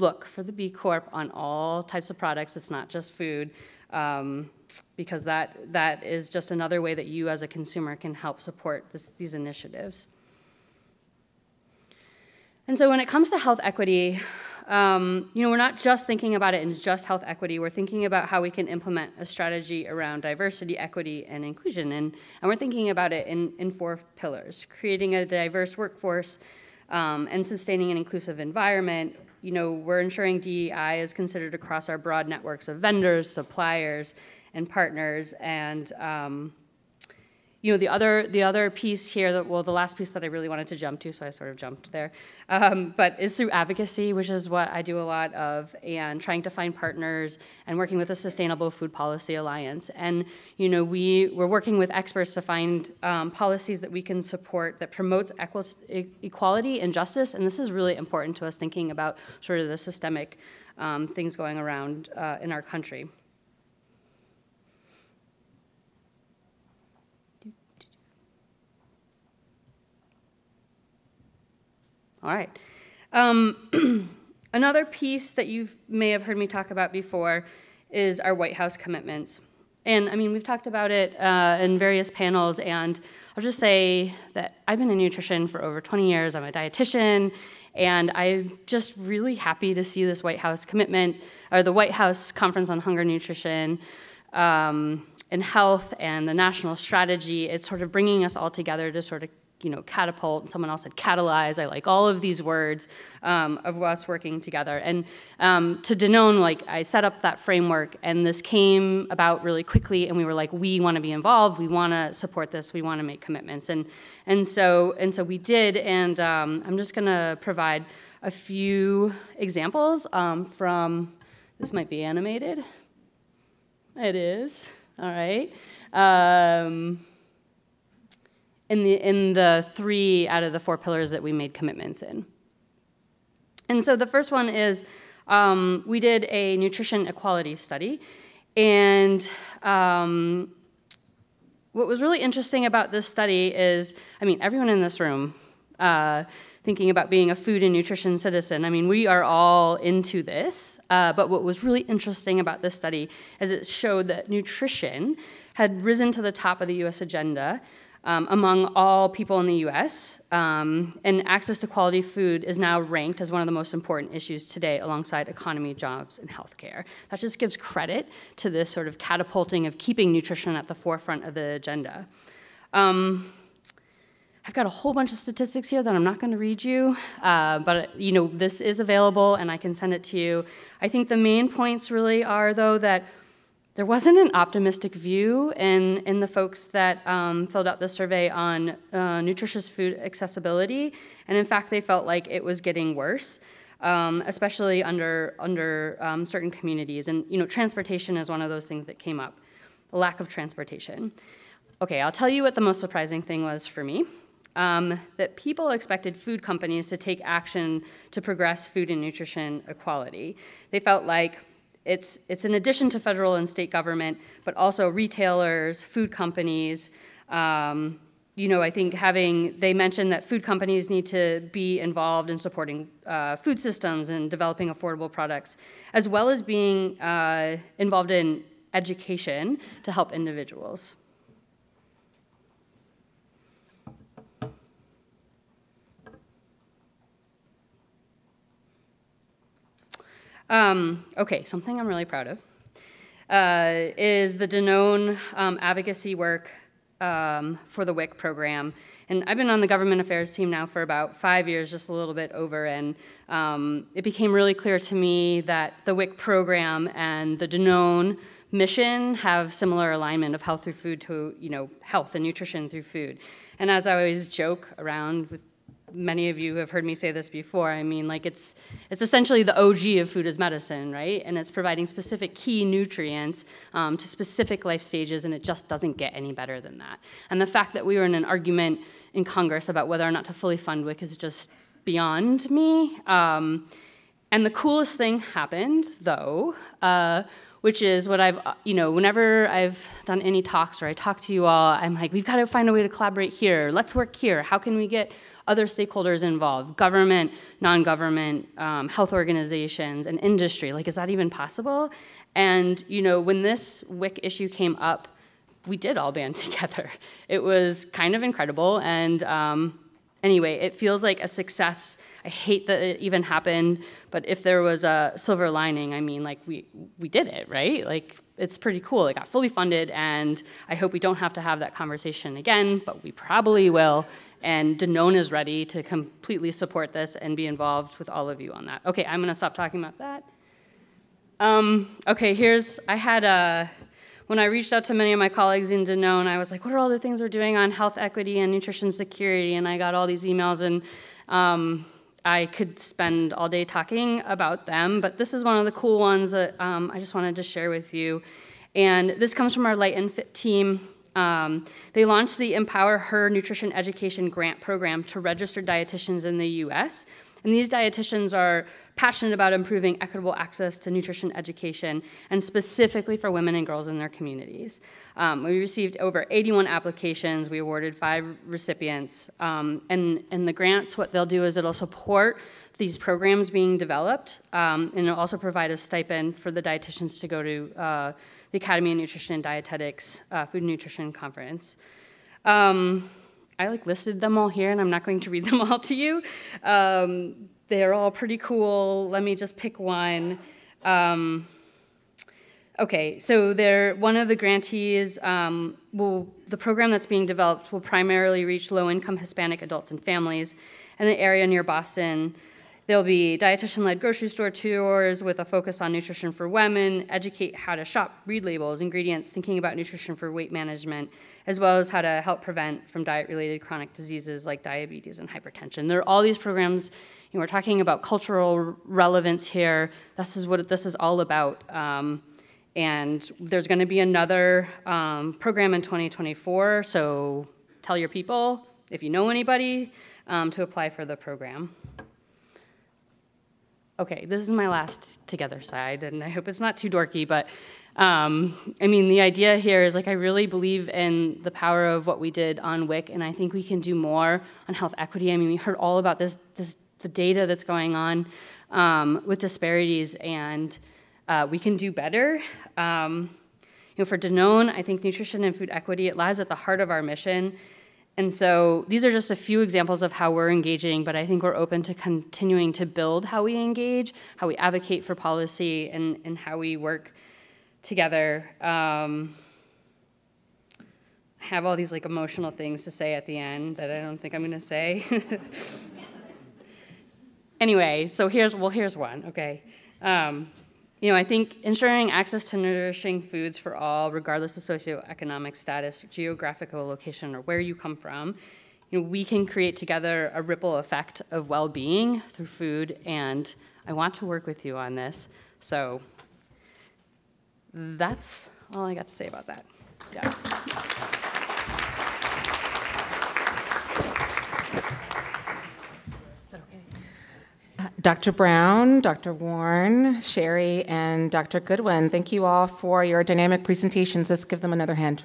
Look for the B Corp on all types of products. It's not just food. Um, because that, that is just another way that you as a consumer can help support this, these initiatives. And so when it comes to health equity, um, you know, we're not just thinking about it in just health equity, we're thinking about how we can implement a strategy around diversity, equity, and inclusion. And, and we're thinking about it in, in four pillars, creating a diverse workforce um, and sustaining an inclusive environment. You know, we're ensuring DEI is considered across our broad networks of vendors, suppliers, and partners. And um, you know, the other the other piece here, that, well, the last piece that I really wanted to jump to, so I sort of jumped there, um, but is through advocacy, which is what I do a lot of, and trying to find partners and working with the Sustainable Food Policy Alliance. And you know, we we're working with experts to find um, policies that we can support that promotes equi- equality and justice. And this is really important to us, thinking about sort of the systemic um, things going around uh, in our country. All right. Um, another piece that you may have heard me talk about before is our White House commitments. And I mean, we've talked about it uh, in various panels, and I'll just say that I've been in nutrition for over 20 years. I'm a dietitian, and I'm just really happy to see this White House commitment, or the White House Conference on Hunger, Nutrition, um, and Health, and the national strategy. It's sort of bringing us all together to sort of you know, catapult, someone else said catalyze. I like all of these words um, of us working together. And um, to Danone, like I set up that framework, and this came about really quickly. And we were like, we want to be involved. We want to support this. We want to make commitments. And and so and so we did. And um, I'm just going to provide a few examples um, from. This might be animated. It is. All right. In the, in the three out of the four pillars that we made commitments in. And so the first one is um, we did a nutrition equality study. And um, what was really interesting about this study is I mean, everyone in this room uh, thinking about being a food and nutrition citizen, I mean, we are all into this. Uh, but what was really interesting about this study is it showed that nutrition had risen to the top of the US agenda um, among all people in the US, um, and access to quality food is now ranked as one of the most important issues today alongside economy, jobs, and healthcare. That just gives credit to this sort of catapulting of keeping nutrition at the forefront of the agenda. Um, I've got a whole bunch of statistics here that I'm not going to read you, uh, but you know this is available and I can send it to you. I think the main points really are though that there wasn't an optimistic view in, in the folks that um, filled out the survey on uh, nutritious food accessibility, and in fact, they felt like it was getting worse, um, especially under under um, certain communities. And you know, transportation is one of those things that came up, the lack of transportation. Okay, I'll tell you what the most surprising thing was for me. Um, that people expected food companies to take action to progress food and nutrition equality. They felt like it's, it's in addition to federal and state government, but also retailers, food companies. Um, you know, I think having, they mentioned that food companies need to be involved in supporting uh, food systems and developing affordable products, as well as being uh, involved in education to help individuals. Um, okay, something I'm really proud of uh, is the Danone um, advocacy work um, for the WIC program. And I've been on the government affairs team now for about five years, just a little bit over, and um, it became really clear to me that the WIC program and the Danone mission have similar alignment of health through food to, you know, health and nutrition through food. And as I always joke around with many of you have heard me say this before. I mean, like it's it's essentially the OG of food as medicine, right? And it's providing specific key nutrients um, to specific life stages, and it just doesn't get any better than that. And the fact that we were in an argument in Congress about whether or not to fully fund WIC is just beyond me. Um, and the coolest thing happened, though. Uh, which is what I've, you know, whenever I've done any talks or I talk to you all, I'm like, we've got to find a way to collaborate here. Let's work here. How can we get other stakeholders involved, government, non-government, um, health organizations, and industry. Like, is that even possible? And, you know, when this WIC issue came up, we did all band together. It was kind of incredible. And um, anyway, it feels like a success. I hate that it even happened, but if there was a silver lining, I mean, like, we, we did it, right? Like, it's pretty cool. It got fully funded, and I hope we don't have to have that conversation again, but we probably will. And Danone is ready to completely support this and be involved with all of you on that. Okay, I'm gonna stop talking about that. Um, okay, here's, I had a, when I reached out to many of my colleagues in Danone, I was like, what are all the things we're doing on health equity and nutrition security? And I got all these emails and um, I could spend all day talking about them, but this is one of the cool ones that um, I just wanted to share with you. And this comes from our Light and Fit team. Um, they launched the Empower Her Nutrition Education Grant Program to registered dietitians in the US. And these dietitians are passionate about improving equitable access to nutrition education, and specifically for women and girls in their communities. Um, we received over 81 applications. We awarded five recipients. Um, and, and the grants, what they'll do is it'll support these programs being developed, um, and it'll also provide a stipend for the dietitians to go to uh, the Academy of Nutrition and Dietetics uh, Food and Nutrition Conference. Um, I like listed them all here, and I'm not going to read them all to you. Um, they're all pretty cool. Let me just pick one. Um, okay, so they're, one of the grantees um, will, the program that's being developed will primarily reach low-income Hispanic adults and families in the area near Boston There'll be dietitian-led grocery store tours with a focus on nutrition for women, educate how to shop, read labels, ingredients, thinking about nutrition for weight management, as well as how to help prevent from diet-related chronic diseases like diabetes and hypertension. There are all these programs. You know, we're talking about cultural relevance here. This is what this is all about. Um, and there's going to be another um, program in 2024. So tell your people if you know anybody um, to apply for the program. Okay, this is my last together side, and I hope it's not too dorky, but um, I mean, the idea here is like I really believe in the power of what we did on WIC, and I think we can do more on health equity. I mean, we heard all about this, this the data that's going on um, with disparities, and uh, we can do better. Um, you know, for Danone, I think nutrition and food equity, it lies at the heart of our mission. And so these are just a few examples of how we're engaging, but I think we're open to continuing to build how we engage, how we advocate for policy, and, and how we work together. Um, I have all these like emotional things to say at the end that I don't think I'm gonna say. anyway, so here's well, here's one. Okay, um, you know, I think ensuring access to nourishing foods for all, regardless of socioeconomic status, geographical location, or where you come from, you know, we can create together a ripple effect of well-being through food, and I want to work with you on this. So that's all I got to say about that. Yeah. Dr. Brown, Dr. Warne, Sherry, and Dr. Goodwin, thank you all for your dynamic presentations. Let's give them another hand.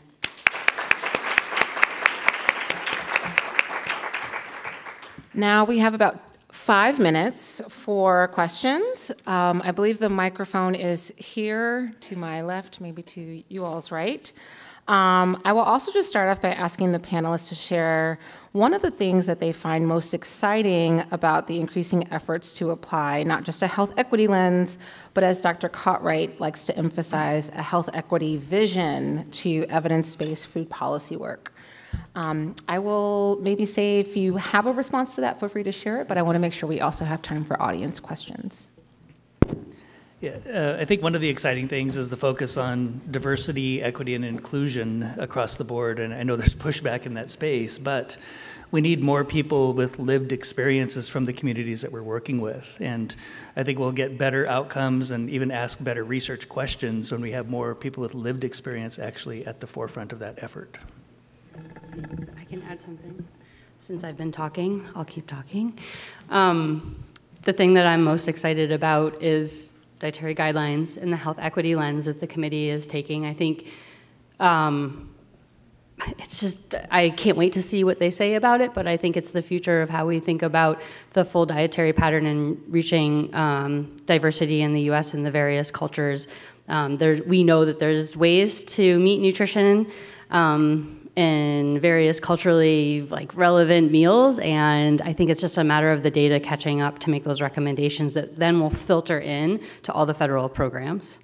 Now we have about five minutes for questions. Um, I believe the microphone is here to my left, maybe to you all's right. Um, I will also just start off by asking the panelists to share one of the things that they find most exciting about the increasing efforts to apply not just a health equity lens, but as Dr. Cotwright likes to emphasize, a health equity vision to evidence based food policy work. Um, I will maybe say if you have a response to that, feel free to share it, but I want to make sure we also have time for audience questions. Yeah, uh, I think one of the exciting things is the focus on diversity, equity, and inclusion across the board. And I know there's pushback in that space, but we need more people with lived experiences from the communities that we're working with. And I think we'll get better outcomes and even ask better research questions when we have more people with lived experience actually at the forefront of that effort. I can add something. Since I've been talking, I'll keep talking. Um, the thing that I'm most excited about is dietary guidelines and the health equity lens that the committee is taking. I think um, it's just, I can't wait to see what they say about it, but I think it's the future of how we think about the full dietary pattern and reaching um, diversity in the US and the various cultures. Um, there, we know that there's ways to meet nutrition um, in various culturally like relevant meals and i think it's just a matter of the data catching up to make those recommendations that then will filter in to all the federal programs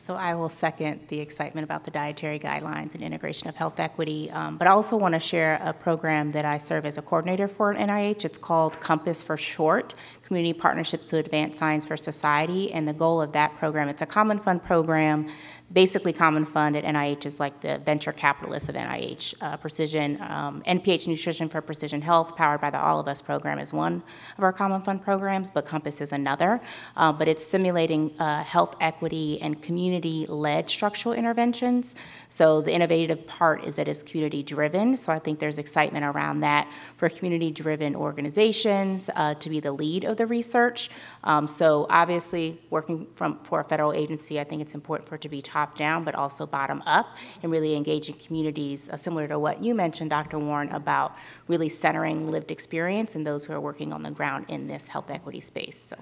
So I will second the excitement about the dietary guidelines and integration of health equity. Um, but I also want to share a program that I serve as a coordinator for at NIH. It's called Compass for short, Community Partnerships to Advance Science for Society. And the goal of that program, it's a common fund program basically common fund at NIH is like the venture capitalist of NIH. Uh, precision, um, NPH Nutrition for Precision Health, powered by the All of Us program, is one of our common fund programs, but Compass is another. Uh, but it's simulating uh, health equity and community-led structural interventions. So the innovative part is that it's community-driven. So I think there's excitement around that for community-driven organizations uh, to be the lead of the research. Um, so obviously, working from for a federal agency, I think it's important for it to be top down, but also bottom up, and really engaging communities, uh, similar to what you mentioned, Dr. Warne, about really centering lived experience and those who are working on the ground in this health equity space. So.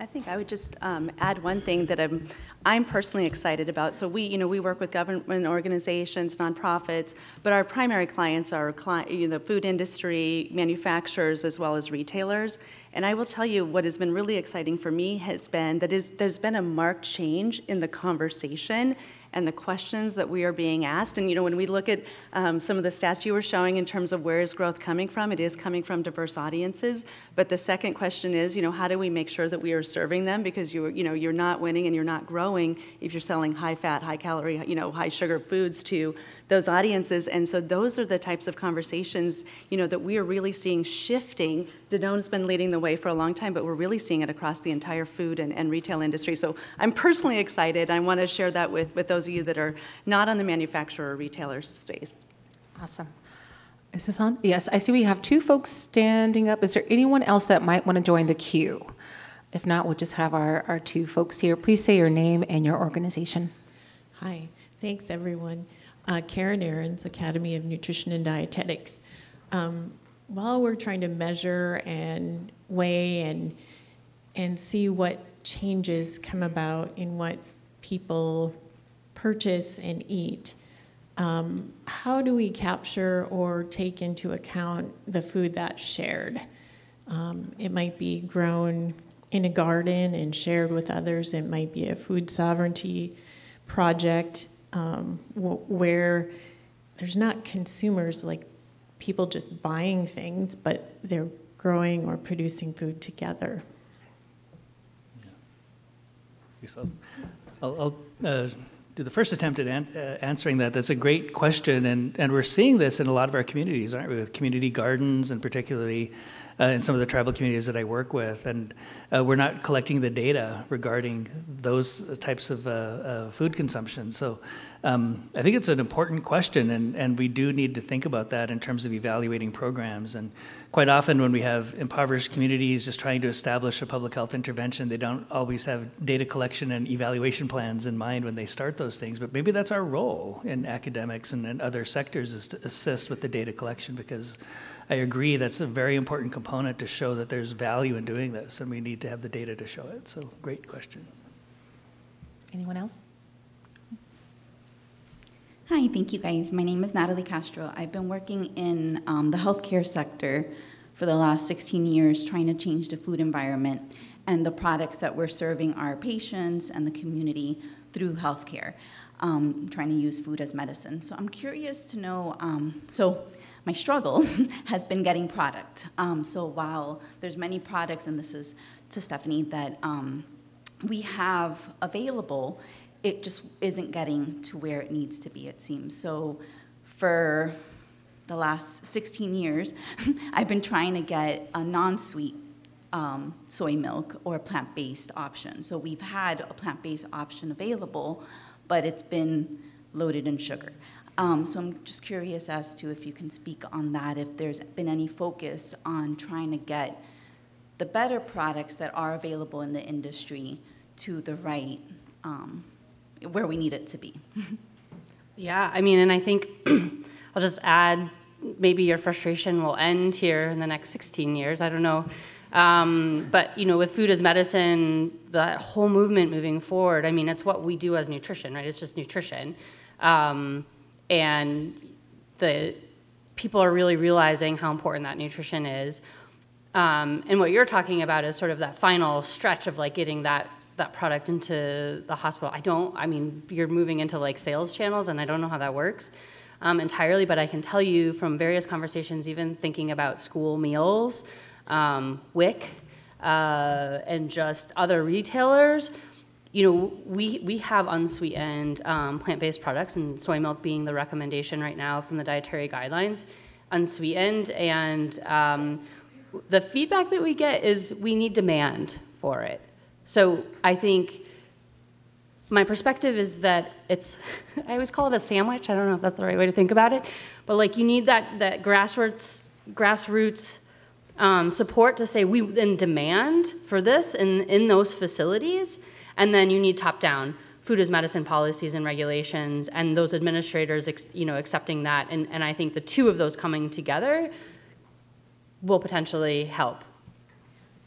I think I would just um, add one thing that I'm, I'm personally excited about. So we, you know, we work with government organizations, nonprofits, but our primary clients are cli- you know, the food industry, manufacturers, as well as retailers. And I will tell you what has been really exciting for me has been that is, there's been a marked change in the conversation and the questions that we are being asked. And you know, when we look at um, some of the stats you were showing in terms of where is growth coming from, it is coming from diverse audiences. But the second question is, you know, how do we make sure that we are serving them? Because you you know, you're not winning and you're not growing if you're selling high fat, high calorie, you know, high sugar foods to those audiences. And so those are the types of conversations, you know, that we are really seeing shifting. Danone's been leading the way for a long time, but we're really seeing it across the entire food and, and retail industry. So I'm personally excited. I want to share that with, with those of you that are not on the manufacturer or retailer space. Awesome. Is this on? Yes, I see we have two folks standing up. Is there anyone else that might want to join the queue? If not, we'll just have our, our two folks here. Please say your name and your organization. Hi, thanks everyone. Uh, Karen Ahrens, Academy of Nutrition and Dietetics. Um, while we're trying to measure and weigh and and see what changes come about in what people purchase and eat, um, how do we capture or take into account the food that's shared? Um, it might be grown in a garden and shared with others. It might be a food sovereignty project um, where there's not consumers like people just buying things, but they're growing or producing food together. Yeah. So I'll, I'll uh, do the first attempt at an, uh, answering that. That's a great question, and, and we're seeing this in a lot of our communities, aren't we? With community gardens, and particularly uh, in some of the tribal communities that I work with, and uh, we're not collecting the data regarding those types of uh, uh, food consumption. So um, I think it's an important question, and, and we do need to think about that in terms of evaluating programs. And quite often, when we have impoverished communities just trying to establish a public health intervention, they don't always have data collection and evaluation plans in mind when they start those things. But maybe that's our role in academics and, and other sectors is to assist with the data collection because I agree that's a very important component to show that there's value in doing this, and we need to have the data to show it. So, great question. Anyone else? Hi, thank you guys. My name is Natalie Castro. I've been working in um, the healthcare sector for the last 16 years trying to change the food environment and the products that we're serving our patients and the community through healthcare, um, trying to use food as medicine. So I'm curious to know, um, so my struggle has been getting product. Um, so while there's many products, and this is to Stephanie, that um, we have available, it just isn't getting to where it needs to be, it seems. So for the last 16 years, I've been trying to get a non-sweet um, soy milk or plant-based option. So we've had a plant-based option available, but it's been loaded in sugar. Um, so I'm just curious as to if you can speak on that, if there's been any focus on trying to get the better products that are available in the industry to the right um, where we need it to be. Yeah, I mean, and I think I'll just add maybe your frustration will end here in the next 16 years. I don't know. Um, but you know, with food as medicine, that whole movement moving forward. I mean, it's what we do as nutrition, right? It's just nutrition, um, and the people are really realizing how important that nutrition is. Um, and what you're talking about is sort of that final stretch of like getting that that product into the hospital. I don't, I mean, you're moving into like sales channels, and I don't know how that works um, entirely, but I can tell you from various conversations, even thinking about school meals, um, WIC, uh, and just other retailers, you know, we, we have unsweetened um, plant-based products, and soy milk being the recommendation right now from the dietary guidelines, unsweetened, and um, the feedback that we get is we need demand for it. So I think my perspective is that it's, I always call it a sandwich. I don't know if that's the right way to think about it, but like you need that, that grassroots, grassroots um, support to say we then demand for this in, in those facilities, and then you need top down food as medicine policies and regulations, and those administrators, you know, accepting that. And, and I think the two of those coming together will potentially help.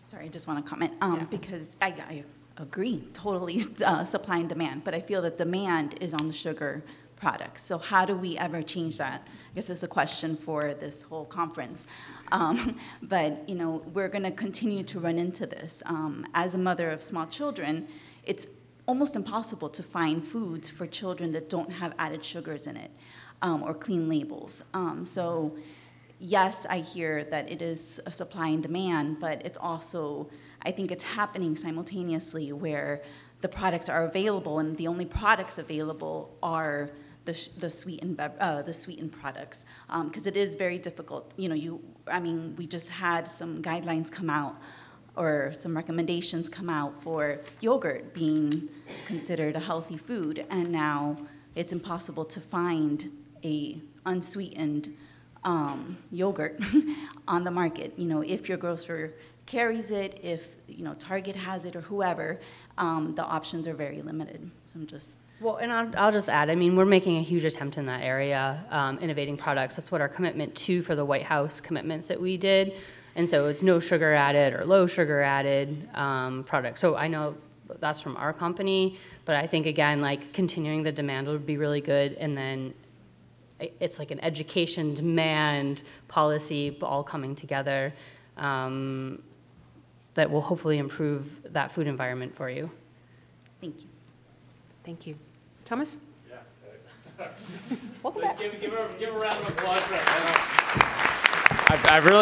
Sorry, I just want to comment um, yeah. because I, I, agree totally uh, supply and demand, but I feel that demand is on the sugar products. So how do we ever change that? I guess it's a question for this whole conference. Um, but you know, we're going to continue to run into this. Um, as a mother of small children, it's almost impossible to find foods for children that don't have added sugars in it um, or clean labels. Um, so yes, I hear that it is a supply and demand, but it's also, I think it's happening simultaneously where the products are available and the only products available are the, the sweetened uh, the sweetened products because um, it is very difficult. You know, you I mean, we just had some guidelines come out or some recommendations come out for yogurt being considered a healthy food, and now it's impossible to find a unsweetened um, yogurt on the market. You know, if your grocer carries it, if you know Target has it, or whoever, um, the options are very limited. So I'm just well, and I'll, I'll, just add. I mean, we're making a huge attempt in that area, um, innovating products. That's what our commitment to for the White House commitments that we did, and so it's no sugar added or low sugar added um, products. So I know that's from our company, but I think again, like continuing the demand would be really good, and then it's like an education demand policy all coming together um, that will hopefully improve that food environment for you. Thank you. Thank you. Thomas? Yeah. Welcome back. Give, give, her, give her a round of applause. I've, I've really